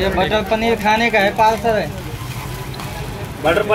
ये बटर पनीर खाने का है पार्सल है। बटर